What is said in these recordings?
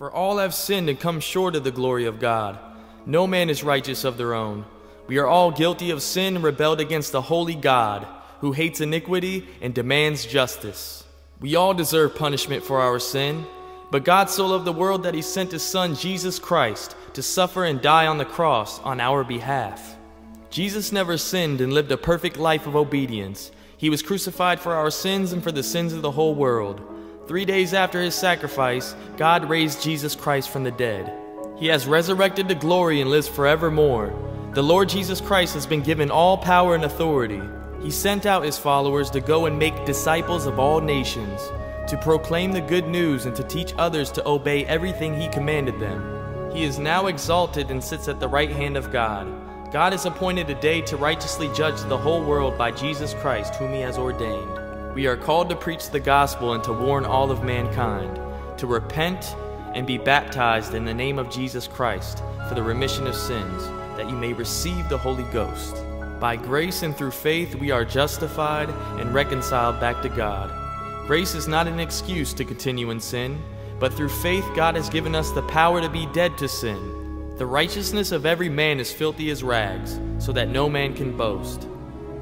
For all have sinned and come short of the glory of God. No man is righteous of their own. We are all guilty of sin and rebelled against the holy God, who hates iniquity and demands justice. We all deserve punishment for our sin, but God so loved the world that he sent his Son, Jesus Christ, to suffer and die on the cross on our behalf. Jesus never sinned and lived a perfect life of obedience. He was crucified for our sins and for the sins of the whole world. Three days after his sacrifice, God raised Jesus Christ from the dead. He has resurrected to glory and lives forevermore. The Lord Jesus Christ has been given all power and authority. He sent out his followers to go and make disciples of all nations, to proclaim the good news and to teach others to obey everything he commanded them. He is now exalted and sits at the right hand of God. God has appointed a day to righteously judge the whole world by Jesus Christ, whom he has ordained. We are called to preach the gospel and to warn all of mankind, to repent and be baptized in the name of Jesus Christ for the remission of sins, that you may receive the Holy Ghost. By grace and through faith we are justified and reconciled back to God. Grace is not an excuse to continue in sin, but through faith God has given us the power to be dead to sin. The righteousness of every man is filthy as rags, so that no man can boast.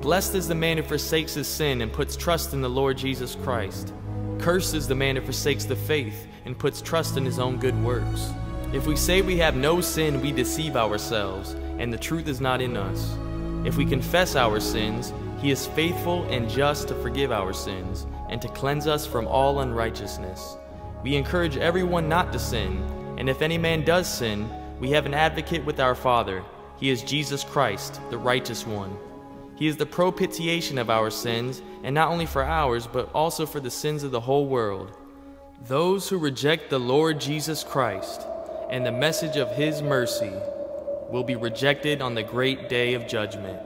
Blessed is the man who forsakes his sin and puts trust in the Lord Jesus Christ. Cursed is the man who forsakes the faith and puts trust in his own good works. If we say we have no sin, we deceive ourselves, and the truth is not in us. If we confess our sins, he is faithful and just to forgive our sins and to cleanse us from all unrighteousness. We encourage everyone not to sin, and if any man does sin, we have an advocate with our Father. He is Jesus Christ, the righteous one. He is the propitiation of our sins, and not only for ours, but also for the sins of the whole world. Those who reject the Lord Jesus Christ and the message of his mercy will be rejected on the great day of judgment.